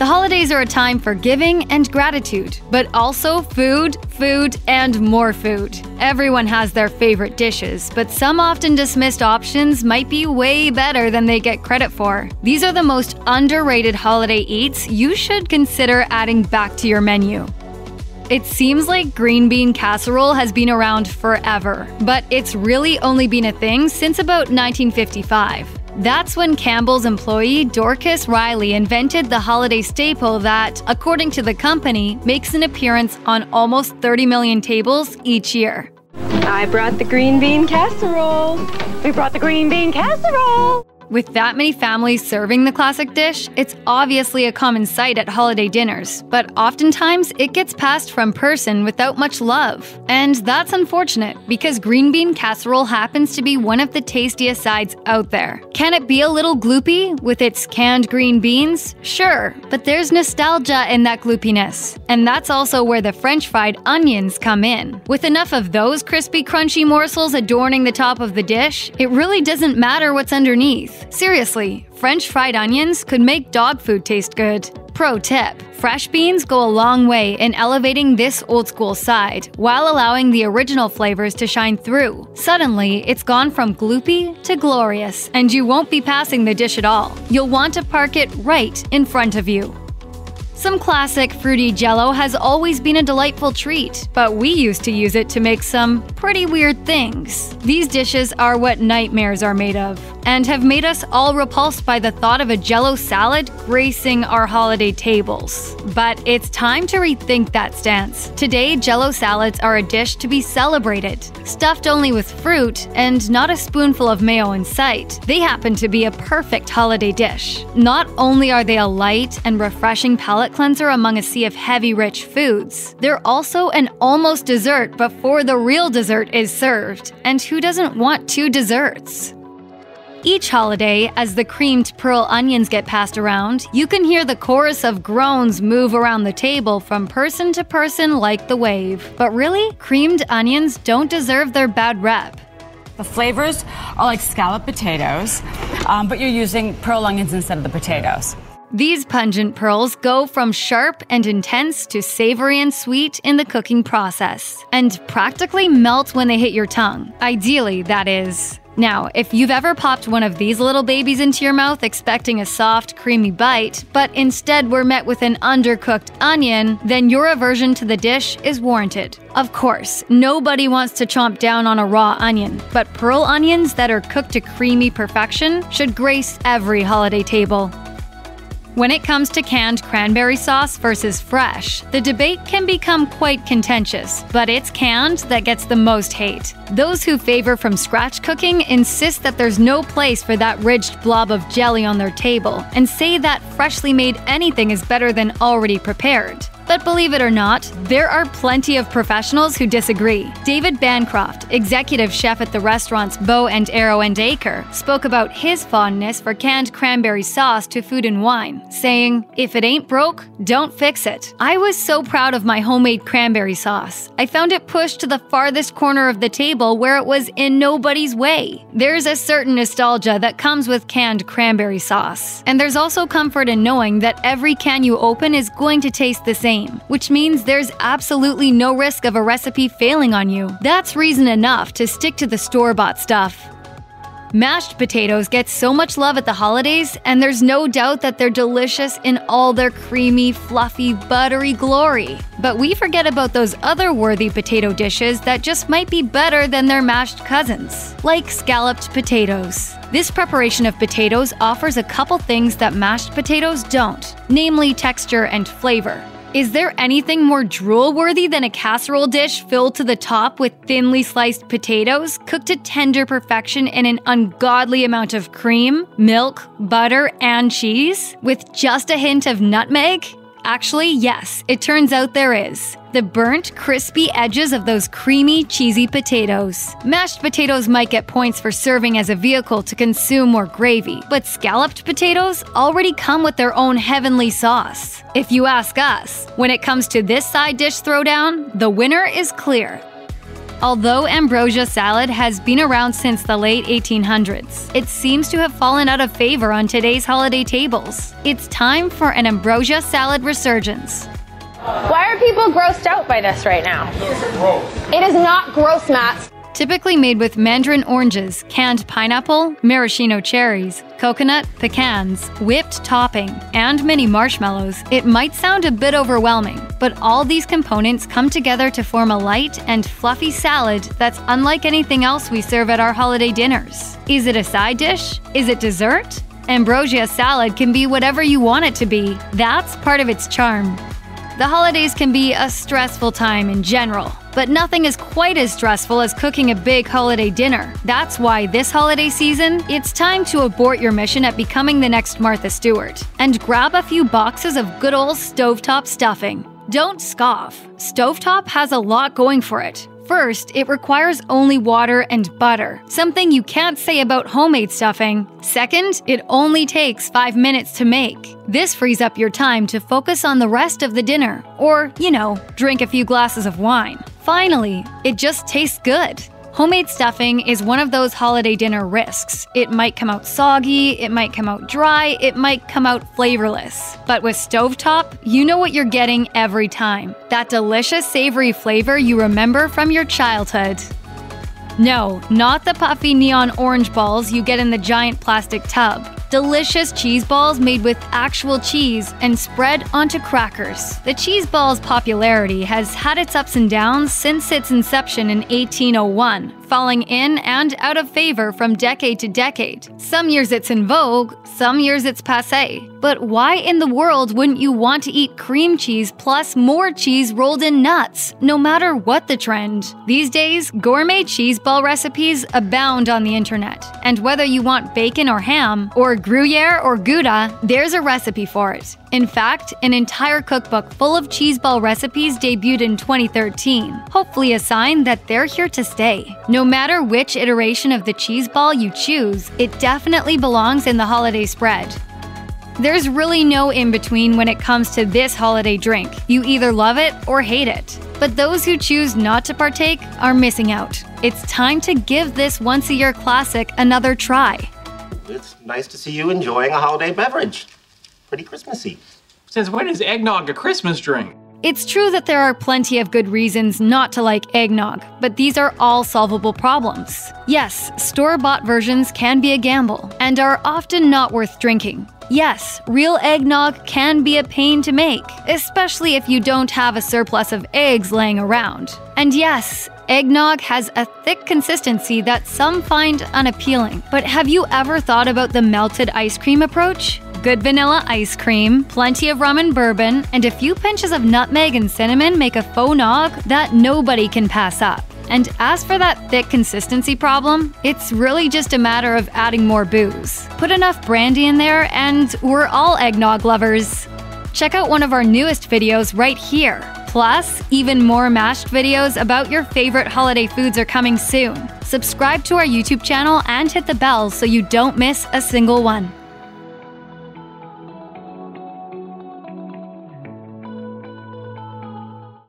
The holidays are a time for giving and gratitude, but also food, food, and more food. Everyone has their favorite dishes, but some often dismissed options might be way better than they get credit for. These are the most underrated holiday eats you should consider adding back to your menu. It seems like green bean casserole has been around forever, but it's really only been a thing since about 1955. That's when Campbell's employee Dorcas Reilly invented the holiday staple that, according to the company, makes an appearance on almost 30 million tables each year. I brought the green bean casserole. We brought the green bean casserole. With that many families serving the classic dish, it's obviously a common sight at holiday dinners, but oftentimes it gets passed from person without much love. And that's unfortunate because green bean casserole happens to be one of the tastiest sides out there. Can it be a little gloopy with its canned green beans? Sure, but there's nostalgia in that gloopiness. And that's also where the french fried onions come in. With enough of those crispy, crunchy morsels adorning the top of the dish, it really doesn't matter what's underneath. Seriously, French fried onions could make dog food taste good. Pro tip fresh beans go a long way in elevating this old school side while allowing the original flavors to shine through. Suddenly, it's gone from gloopy to glorious, and you won't be passing the dish at all. You'll want to park it right in front of you. Some classic fruity jello has always been a delightful treat, but we used to use it to make some pretty weird things. These dishes are what nightmares are made of, and have made us all repulsed by the thought of a jello salad gracing our holiday tables. But it's time to rethink that stance. Today, jello salads are a dish to be celebrated, stuffed only with fruit and not a spoonful of mayo in sight. They happen to be a perfect holiday dish. Not only are they a light and refreshing palate cleanser among a sea of heavy, rich foods. They're also an almost dessert before the real dessert is served. And who doesn't want two desserts? Each holiday, as the creamed pearl onions get passed around, you can hear the chorus of groans move around the table from person to person like the wave. But really, creamed onions don't deserve their bad rep. The flavors are like scalloped potatoes, um, but you're using pearl onions instead of the potatoes. These pungent pearls go from sharp and intense to savory and sweet in the cooking process, and practically melt when they hit your tongue. Ideally, that is. Now, if you've ever popped one of these little babies into your mouth expecting a soft, creamy bite, but instead were met with an undercooked onion, then your aversion to the dish is warranted. Of course, nobody wants to chomp down on a raw onion, but pearl onions that are cooked to creamy perfection should grace every holiday table. When it comes to canned cranberry sauce versus fresh, the debate can become quite contentious, but it's canned that gets the most hate. Those who favor from scratch cooking insist that there's no place for that ridged blob of jelly on their table, and say that freshly made anything is better than already prepared. But believe it or not, there are plenty of professionals who disagree. David Bancroft, executive chef at the restaurants Bow and Arrow and Acre, spoke about his fondness for canned cranberry sauce to Food and Wine, saying, If it ain't broke, don't fix it. I was so proud of my homemade cranberry sauce. I found it pushed to the farthest corner of the table where it was in nobody's way. There's a certain nostalgia that comes with canned cranberry sauce. And there's also comfort in knowing that every can you open is going to taste the same same, which means there's absolutely no risk of a recipe failing on you. That's reason enough to stick to the store bought stuff. Mashed potatoes get so much love at the holidays, and there's no doubt that they're delicious in all their creamy, fluffy, buttery glory. But we forget about those other worthy potato dishes that just might be better than their mashed cousins, like scalloped potatoes. This preparation of potatoes offers a couple things that mashed potatoes don't, namely texture and flavor. Is there anything more drool worthy than a casserole dish filled to the top with thinly sliced potatoes, cooked to tender perfection in an ungodly amount of cream, milk, butter, and cheese? With just a hint of nutmeg? Actually, yes, it turns out there is. The burnt, crispy edges of those creamy, cheesy potatoes. Mashed potatoes might get points for serving as a vehicle to consume more gravy, but scalloped potatoes already come with their own heavenly sauce. If you ask us, when it comes to this side dish throwdown, the winner is clear Although ambrosia salad has been around since the late 1800s, it seems to have fallen out of favor on today's holiday tables. It's time for an ambrosia salad resurgence. Why are people grossed out by this right now? It is not gross, Matt. Typically made with mandarin oranges, canned pineapple, maraschino cherries, coconut, pecans, whipped topping, and mini marshmallows, it might sound a bit overwhelming, but all these components come together to form a light and fluffy salad that's unlike anything else we serve at our holiday dinners. Is it a side dish? Is it dessert? Ambrosia salad can be whatever you want it to be. That's part of its charm. The holidays can be a stressful time in general, but nothing is quite as stressful as cooking a big holiday dinner. That's why this holiday season, it's time to abort your mission at becoming the next Martha Stewart and grab a few boxes of good old Stove Top stuffing. Don't scoff. Stove Top has a lot going for it. First, it requires only water and butter, something you can't say about homemade stuffing. Second, it only takes 5 minutes to make. This frees up your time to focus on the rest of the dinner, or, you know, drink a few glasses of wine. Finally, it just tastes good. Homemade stuffing is one of those holiday dinner risks. It might come out soggy, it might come out dry, it might come out flavorless. But with Stove Top, you know what you're getting every time that delicious savory flavor you remember from your childhood. No, not the puffy neon orange balls you get in the giant plastic tub delicious cheese balls made with actual cheese and spread onto crackers. The cheese ball's popularity has had its ups and downs since its inception in 1801, falling in and out of favor from decade to decade. Some years it's in vogue, some years it's passe. But why in the world wouldn't you want to eat cream cheese plus more cheese rolled in nuts, no matter what the trend? These days, gourmet cheese ball recipes abound on the internet. And whether you want bacon or ham, or Gruyere or Gouda, there's a recipe for it. In fact, an entire cookbook full of cheese ball recipes debuted in 2013, hopefully a sign that they're here to stay. No matter which iteration of the cheese ball you choose, it definitely belongs in the holiday spread. There's really no in between when it comes to this holiday drink. You either love it or hate it. But those who choose not to partake are missing out. It's time to give this once a year classic another try. It's nice to see you enjoying a holiday beverage. Pretty Christmassy. Since when is eggnog a Christmas drink? It's true that there are plenty of good reasons not to like eggnog, but these are all solvable problems. Yes, store bought versions can be a gamble and are often not worth drinking. Yes, real eggnog can be a pain to make, especially if you don't have a surplus of eggs laying around. And yes, Eggnog has a thick consistency that some find unappealing. But have you ever thought about the melted ice cream approach? Good vanilla ice cream, plenty of rum and bourbon, and a few pinches of nutmeg and cinnamon make a faux nog that nobody can pass up. And as for that thick consistency problem, it's really just a matter of adding more booze. Put enough brandy in there, and we're all eggnog lovers. Check out one of our newest videos right here. Plus, even more mashed videos about your favorite holiday foods are coming soon. Subscribe to our YouTube channel and hit the bell so you don't miss a single one.